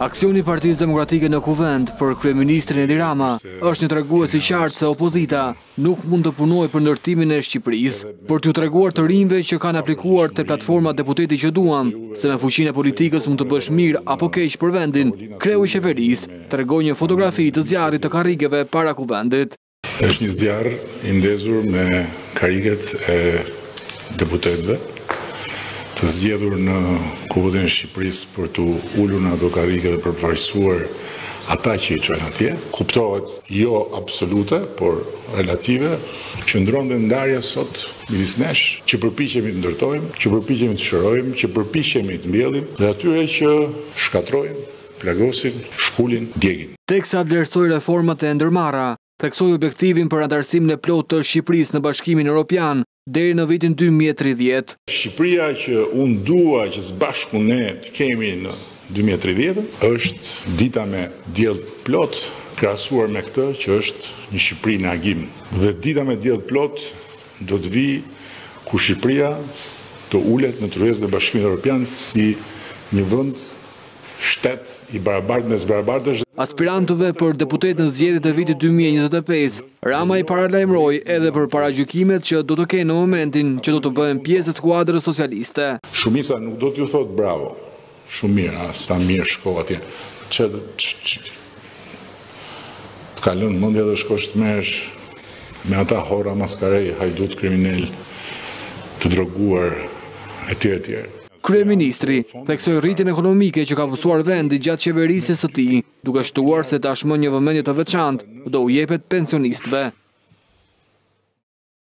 Aksioni i Partisë Demokratike në Kuvend për Kryeministrin Edi Rama është një tregues i qartë se opozita nuk mund të punojë për ndërtimin e Shqipërisë, për t'u treguar të rinjve që kanë aplikuar te platforma deputeti që duam, se me fuqinë e politikës mund të bësh mirë apo keq për vendin, kreu i qeverisë tregoi një fotografi të zjarrit të karrigeve para Kuvendit. Është një zjarr i ndezur me kariket e deputetëve të zgjedhur në Kuvendin e Shqipërisë për t'u ulur në ato karrige dhe për të përfaqësuar ata që i çojnë atje. Kuptohet jo absolute, por relative, qëndron dhe ndarja sot midis nesh që përpiqemi të ndërtojmë, që përpiqemi të shërojmë, që përpiqemi të mbjellim dhe atyre që shkatërrojnë Plagosin, shkulin, djegin. Teksa vlerësoi reformat e ndërmarra, theksoi objektivin për anëtarësimin e plotë të Shqipërisë në Bashkimin Europian deri në vitin dy mijë e tridhjetë. Shqipëria që unë dua që së bashku ne të kemi në dy mijë e tridhjetë, është dita me diell plot, krahasuar me këtë që është një Shqipëri në agim. Dhe dita me diell plot do të vijë kur Shqipëria të ulet në tryezën e Bashkimit Europian si një vend Shtet i barabartë mes të barabartësh. Aspirantëve për deputetë në zgjedhjet e vitit dy mijë e njëzet e pesë, Rama i paralajmëroi edhe për paragjykimet që do të kenë në momentin që do të bëhen pjesë e skuadrës socialiste. Shumica nuk do t'ju thotë bravo. Shumë mirë, ah, sa mirë shko atje. Të ka lënë mendja të shkosh të merresh me ata horra maskarej, hajdutë, kriminelë, të droguar etj etj. Kryeministri, theksoi rritjen ekonomike që ka pësuar vendi gjatë qeverisjes së tij, duke shtuar se tashmë një vëmendje të veçantë do u jepet pensionistëve.